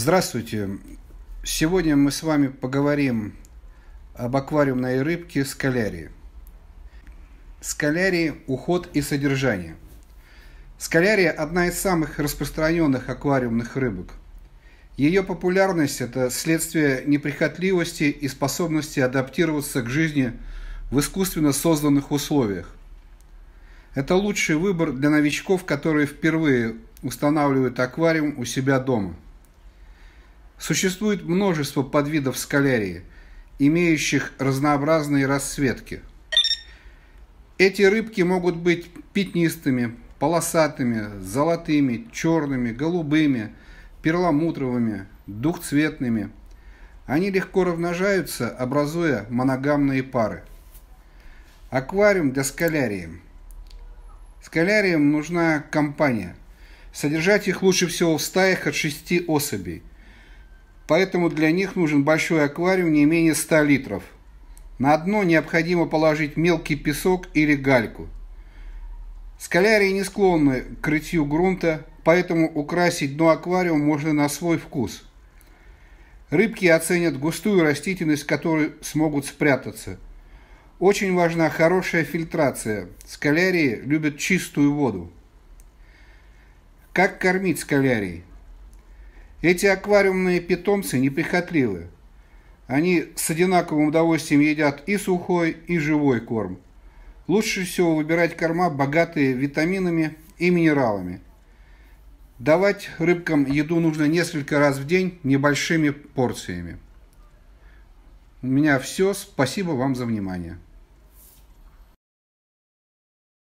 Здравствуйте! Сегодня мы с вами поговорим об аквариумной рыбке скалярии. Скалярии – уход и содержание. Скалярия – одна из самых распространенных аквариумных рыбок. Ее популярность – это следствие неприхотливости и способности адаптироваться к жизни в искусственно созданных условиях. Это лучший выбор для новичков, которые впервые устанавливают аквариум у себя дома – Существует множество подвидов скалярии, имеющих разнообразные расцветки. Эти рыбки могут быть пятнистыми, полосатыми, золотыми, черными, голубыми, перламутровыми, двухцветными. Они легко размножаются, образуя моногамные пары. Аквариум для скалярии. Скаляриям нужна компания. Содержать их лучше всего в стаях от 6 особей – Поэтому для них нужен большой аквариум не менее 100 литров. На дно необходимо положить мелкий песок или гальку. Скалярии не склонны к крытью грунта, поэтому украсить дно аквариума можно на свой вкус. Рыбки оценят густую растительность, в которой смогут спрятаться. Очень важна хорошая фильтрация. Скалярии любят чистую воду. Как кормить скалярий? Эти аквариумные питомцы неприхотливы. Они с одинаковым удовольствием едят и сухой, и живой корм. Лучше всего выбирать корма, богатые витаминами и минералами. Давать рыбкам еду нужно несколько раз в день небольшими порциями. У меня все. Спасибо вам за внимание.